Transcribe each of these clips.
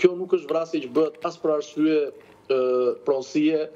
Kjo nuk është vrasje që bëhet as për arsye pronësie,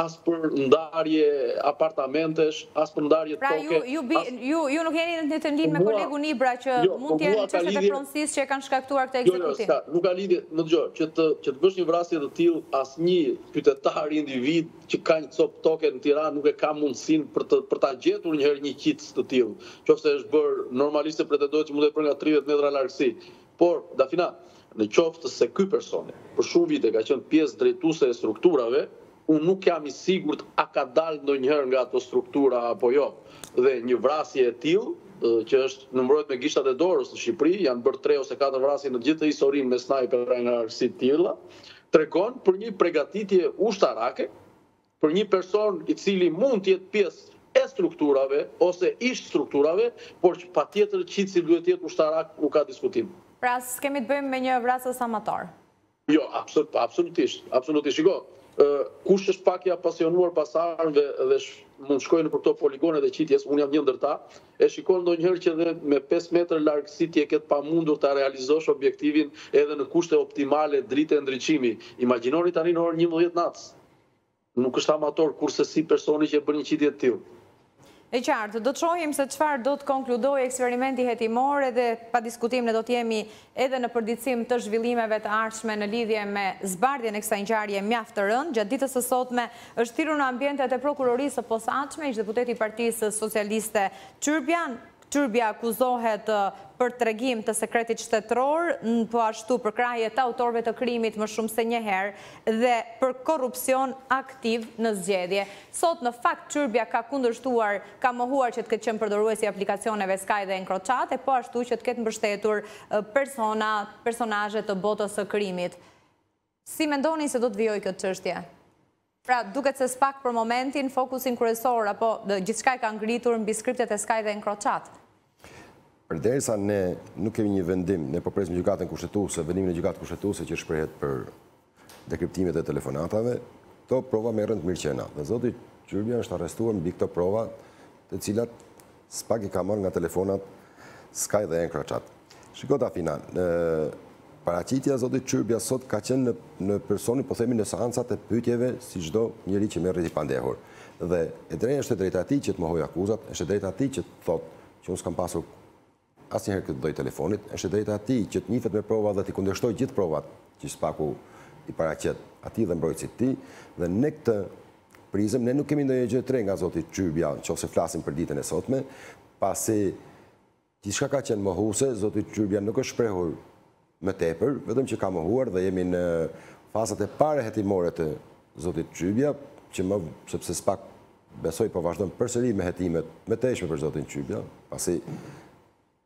as për ndarje apartamentesh, as për ndarje prona, toke. Pra ju, ju, ju, ju nuk jeni në një linjë me kolegun Ibra që jo, mund të jenë çështjet e pronësisë që e kanë shkaktuar këtë jo, jo, ekzekutim? Jo, jo, nuk ka lidhje, më të gjërë, që të, që të bësh një vrasje të tillë, asnjë qytetar individ që ka një copë tokë në Tiranë nuk e ka mundësinë për të, për ta gjetur njëherë një qitës të tilë, qoftë se është bërë normalisht siç pretendohet që mund të jetë nga 30 metra largësi. Por, Dafina, në qoftë se ky person për shumë vite ka qenë pjesë drejtuese e strukturave, unë nuk jam i sigurt, a ka dalë ndonjëherë nga ato struktura apo jo. Dhe një vrasje e tillë, që është numërohet me gishtat e dorës në Shqipëri, janë bërë tre ose katër vrasje në të gjithë historinë me snajpera nga largësi të tilla, tregon për një pregatitje ushtarake Për një person i cili mund të jetë pjesë e strukturave ose ish strukturave, por që patjetër qitësi duhet të jetë ushtarak, nuk ka diskutim. Pra, s'kemi të bëjmë me një vrasës amator. Jo, absolutisht, absolutisht. Shiko, kush është pak i apasionuar pas armëve dhe mund të shkojë nëpër këto poligonet e qitjes, unë jam një ndër ta, e shikon ndonjëherë që dhe me pesë metra largësi ti e ke të pamundur ta realizosh objektivin edhe në kushte optimale drite e ndriçimi. Imagjinoni tani në orën njëmbëdhjetë të natës. Nuk është amator kurrsesi personi që e bën një qitje të tillë. E qartë, do të shohim se çfarë do të konkludojë eksperimenti hetimor edhe pa diskutim ne do të jemi edhe në përditësim të zhvillimeve të ardhshme në lidhje me zbardhjen e kësaj ngjarje mjaft të rëndë. Gjatë ditës së sotme është thirrur në ambientet e Prokurorisë së Posaçme ish-deputeti i Partisë Socialiste Çyrbja, Çyrbja akuzohet për tregim të sekretit shtetëror, po ashtu përkrahje të autorëve të krimit më shumë se një herë dhe për korrupsion aktiv në zgjedhje. Sot, në fakt, Çyrbja ka kundërshtuar, ka mohuar që të ketë qenë përdorues i aplikacioneve Sky dhe EncroChat e po ashtu që të ketë mbështetur persona, personazhe të botës së krimit. Si mendoni se do të vijojë kjo çështje? Pra, duket se SPAK për momentin fokusin kryesor apo gjithçka e ka ngritur mbi skriptet e Sky dhe Encrochat. Përderisa ne nuk kemi një vendim, ne po presim Gjykatën Kushtetuese, vendimin e Gjykatës Kushtetuese që shprehet për dekriptimet e telefonatave, këto prova merren të mirëqena. Dhe zoti Çyrbja është arrestuar mbi këto prova, të cilat SPAK i ka marrë nga telefonat Sky dhe Encrochat. Shiko Dafina, paraqitja e zotit Çyrbja sot ka qenë në personi, po themi në seancat e pyetjeve si çdo njeri që merret i pandehur. Dhe e drejtë, është e drejta e tij që të mohojë akuzat, është e drejta e tij që të thotë që unë s'kam pasur asnjëherë këtë lloj telefoni, është e drejta e tij që të njifet me prova dhe të kundërshtojë gjithë provat që SPAK-u i paraqet atij dhe mbrojtësit të tij dhe ne këtë Prizëm, ne nuk kemi ndonjë gjë të re nga zoti Çyrbja, nëse flasim për ditën e sotme, pasi gjithçka ka qenë mohuese, zoti Çyrbja nuk është shprehur më tepër, vetëm që ka mohuar dhe jemi në fazat e para hetimore të zotit Çyrbja, që më sepse SPAK besoj po vazhdon përsëri me hetimet mëtejshme për zotin Çyrbja, pasi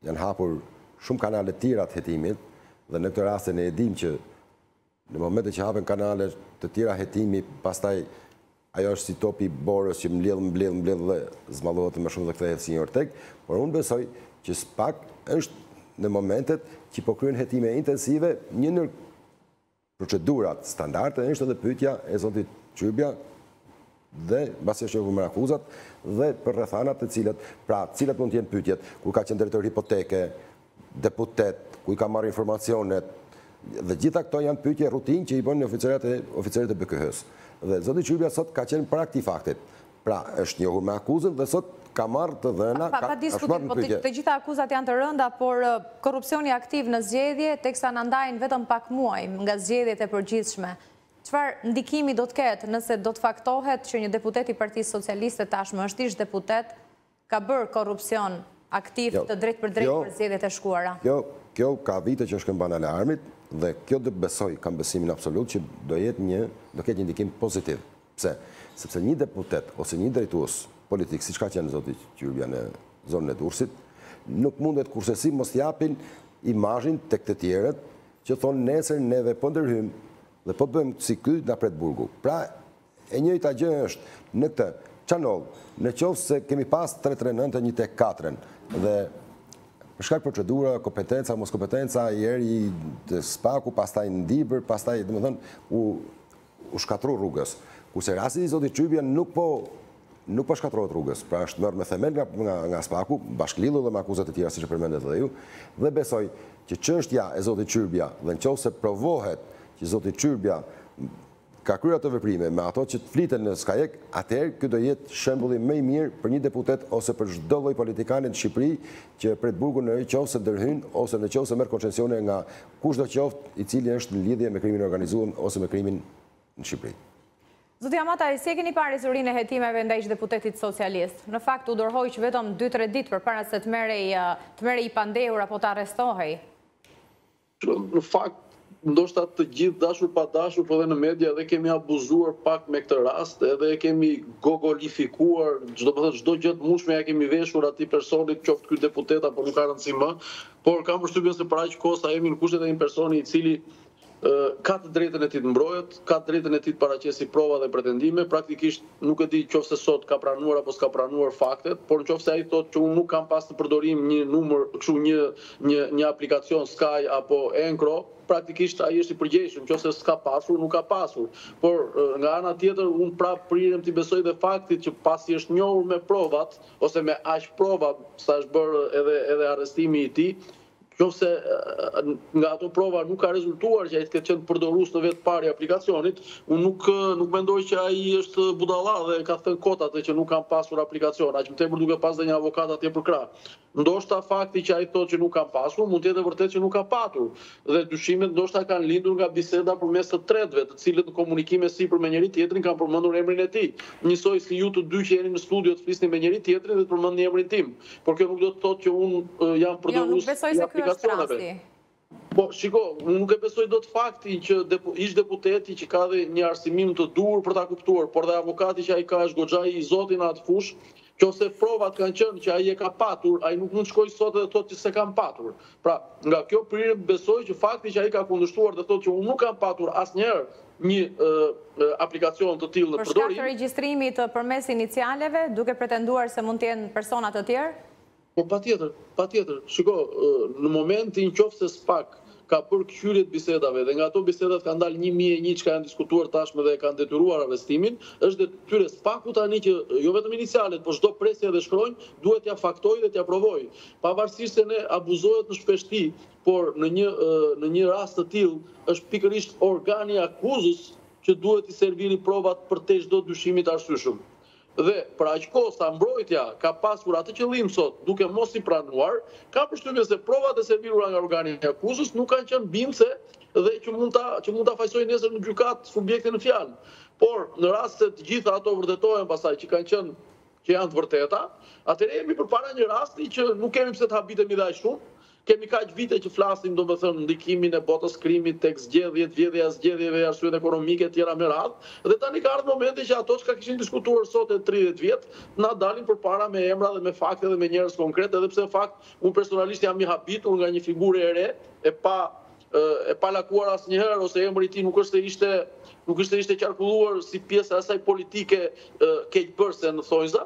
janë hapur shumë kanale të tjera të hetimit dhe në këtë rast ne e dimë që Në momentin që hapen kanale të tjera hetimi, pastaj ajo është si topi i borës që mbledh, mbledh, mbledh dhe zmadhohet më shumë dhe kthehet si një ortek, por unë besoj që SPAK është në momentet që po kryen hetime intensive, një ndër procedurat standarde është edhe pyetja e zotit Çyrbja, dhe mbasi është njohur me akuzat dhe për rrethanat të cilat, pra cilat mund të jenë pyetjet, kur ka qenë drejtor hipoteke, deputet, ku i ka marrë informacionet, dhe gjitha këto janë pyetje rutinë që i bëjnë oficerët e oficerët e BKH-së. Dhe zoti Çyrbja sot ka qenë para këtij fakti. Pra, është njohur me akuzën dhe sot ka marrë të dhëna, ka marrë në po pyetje. Po të gjitha akuzat janë të rënda, por korrupsioni aktiv në zgjedhje, teksa na ndajnë vetëm pak muaj nga zgjedhjet e përgjithshme. Çfarë ndikimi do të ketë nëse do të faktohet që një deputet i Partisë Socialiste, tashmë është ish-deputet, ka bërë korrupsion aktiv të drejtpërdrejtë për zgjedhjet e shkuara? Jo, kjo, kjo ka vite që është këmbanë alarmit dhe kjo do të besoj, kam besimin absolut që do jetë një, do ketë një ndikim pozitiv. Pse? Sepse një deputet ose një drejtues politik, siç ka qenë zoti Çyrbja në zonën e Durrësit, nuk mundet kurrsesi mos të japin imazhin tek të tjerët që thonë nesër neve po ndërhyjmë dhe po bëjmë si ky na pret burgu. Pra, e njëjta gjë është në këtë. Ça ndodh, në qoftë se kemi pas tre tre nëntë një tetë katrën dhe për shkak procedura, kompetenca, mos kompetenca, njëherë te SPAK-u, pastaj në Dibër, pastaj, domethënë, u u shkatërru rrugës, kurse rasti i zotit Çyrbja nuk po nuk po shkatërrohet rrugës, pra është marrë me themel nga, nga, nga SPAK-u, bashkëlidhur dhe me akuzat e tjera siç e përmendet edhe ju, dhe besoj që çështja e zotit Çyrbja dhe në qoftë se provohet që zoti Çyrbja ka kryer ato veprime me ato që të fliten në Sky ECC, atëherë ky do jetë shembulli më i mirë për një deputet ose për çdo lloj politikani në Shqipëri që pret burgu në qoftë se ndërhyn ose në qoftë se merr koncensione nga kushdo qoftë i cili është në lidhje me krimin e organizuar ose me krimin në Shqipëri. Zoti Amataj, si e keni parë ecurinë e hetimeve ndaj ish-deputetit socialist? Në fakt u dorëhoq vetëm dy-tre ditë përpara se të merrej të merrej i pandehur apo të arrestohej. Në fakt, ndoshta të gjithë dashur pa dashur, por edhe në media edhe kemi abuzuar pak me këtë rast, edhe e kemi gogolifikuar, ç'do me thënë çdo gjë të mundshme ia kemi veshur atij personit, qoftë ky deputet apo nuk ka rëndësi më, Por kam përshtypjen se për aq kohë sa jemi në kushtet e një personi i cili ka të drejtën e tij të mbrohet, ka të drejtën e tij të paraqesi prova dhe pretendime, praktikisht nuk e di qoftë se sot ka pranuar apo s'ka pranuar faktet, por në qoftë se ai thotë që unë nuk kam pas në përdorim një numër, kështu një një një aplikacion Sky apo Encro, praktikisht ai është i përgjegjshëm, qoftë se s'ka pasur, nuk ka pasur. Por nga ana tjetër unë prap prirem t'i besoj dhe faktit që pasi është njohur me provat, ose me aq prova sa është bërë edhe edhe arrestimi i tij, qoftë se nga ato prova nuk ka rezultuar që ai të ketë qenë përdorues në vetë parë aplikacionit, unë nuk nuk mendoj që ai është budalla dhe ka thënë kot atë që nuk kam pasur aplikacion, aq më tepër duke pas dhe një avokat atje përkrah. Ndoshta fakti që ai thotë që nuk kam pasur, mund të jetë e vërtetë që nuk ka patur. dhe dyshimet ndoshta kanë lindur nga biseda përmes të tretëve, të cilët në komunikime sipër me njëri-tjetrin kanë përmendur emrin e tij. Njësoj si ju të dy që jeni në studio të flisni me njëri-tjetrin dhe të përmendni emrin tim. Por kjo nuk do të thotë që unë jam përdorues i aplikacioneve. Po, shiko, unë nuk e besoj dot faktin që ish deputeti që ka dhe një arsimim të duhur për ta kuptuar, por dhe avokati që ai ka është goxha i zoti në atë fushë, Qoftë se provat kanë qenë që ai e ka patur, ai nuk mund të shkojë sot dhe të thotë që s'e kam patur. Pra, nga kjo prirem të besoj që fakti që ai ka kundërshtuar dhe thotë që unë nuk kam patur asnjëherë një aplikacion të tillë në përdorim. Për shkak të regjistrimit përmes inicialeve, duke pretenduar se mund të jenë persona të tjerë? Po patjetër, patjetër. Shiko, në momentin qoftë se spak ka bërë këqyrje të bisedave dhe nga ato bisedat kanë dalë një mijë e një çka janë diskutuar tashmë dhe e kanë detyruar arrestimin, është detyrë e spak-ut tani që jo vetëm inicialet, po çdo presje dhe shkronjë duhet t'ia faktojë dhe t'ia provojë. Pavarësisht se ne abuzohet në shpeshti, por në një në një rast të tillë është pikërisht organi i akuzës që duhet t'i serviri provat përtej çdo dyshimi të arsyeshëm. Dhe, për aq kohë sa mbrojtja ka pasur atë qëllim sot, duke mos i pranuar, kam përshtypjen se provat e servirura nga organi i akuzës nuk kanë qenë bindëse dhe që mund ta që mund ta fajësojë nesër në gjykatë subjektin në fjalë. Por, në rast se të gjitha ato vërtetohen pastaj që kanë qenë që janë të vërteta, atëherë jemi përpara një rasti që nuk kemi pse të habitemi dhe aq shumë, Kemi kaq vite që flasim domethënë ndikimin e botës së krimit tek zgjedhjet, vjedhja e zgjedhjeve, arsyet ekonomike e tjera me radhë, dhe tani ka ardhur momenti që ato çka kishin diskutuar sot e tridhjetë vjet na dalin përpara me emra dhe me fakte dhe me njerëz konkret edhe pse në fakt unë personalisht jam i habitur nga një figurë e re e pa e palakuar asnjëherë ose emri i tij nuk është se ishte nuk është se ishte qarkulluar si pjesë e asaj politike keqbërëse në thonjza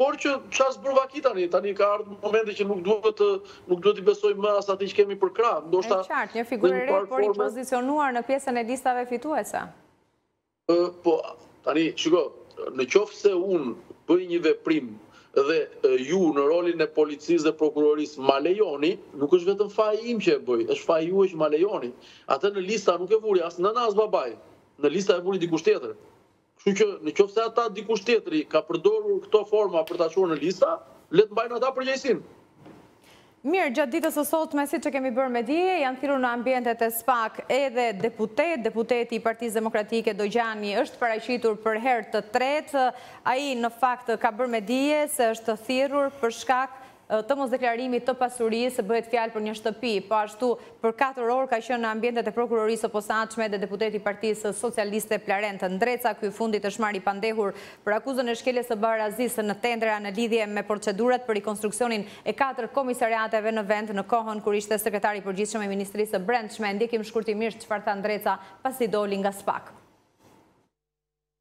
Por që çfarë s'bën vaki tani, tani ka ardhur momenti që nuk duhet të nuk duhet t'i besoj më as atij që kemi përkrah, ndoshta. Është qartë, një figurë e re por i pozicionuar në pjesën e listave fituese. Ë, po, tani shiko, në qoftë se unë bëj një veprim dhe ju në rolin e policisë dhe prokurorisë ma lejoni, nuk është vetëm faji im që e bëj, është faji juaj që ma lejoni. Atë në lista nuk e vuri as nëna as babai. Në lista e vuri dikush tjetër. Kështu që në qoftë se ata dikush tjetri ka përdorur këto forma për ta çuar në lista, le të mbajnë ata përgjegjësinë. Mirë, gjatë ditës së sotme, siç e kemi bërë me dije, janë thirrur në ambientet e spak edhe deputet, deputeti i Partisë demokratike Dogjani është paraqitur për herë të tretë, ai në fakt ka bërë me dije se është thirrur për shkak të mosdeklarimit të pasurisë, bëhet fjalë për një shtëpi. Po ashtu, për katër orë ka qenë në ambientet e Prokurorisë së Posaçme edhe deputeti i Partisë Socialiste Plarent Ndreca, ky i fundit është marrë i pandehur për akuzën e shkeljes së barazisë në tendera në lidhje me procedurat për rikonstruksionin e katër komisariateve në vend në kohën kur ishte sekretar i përgjithshëm i Ministrisë së Brendshme. Ndjekim shkurtimisht çfarë tha Ndreca pasi doli nga spak.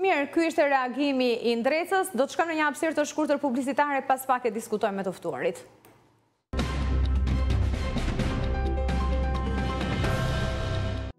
Mirë, ky ishte reagimi i Ndrecës, do të shkojmë në një hapësirë të shkurtër publicitare, pas pak e diskutojmë me të ftuarit.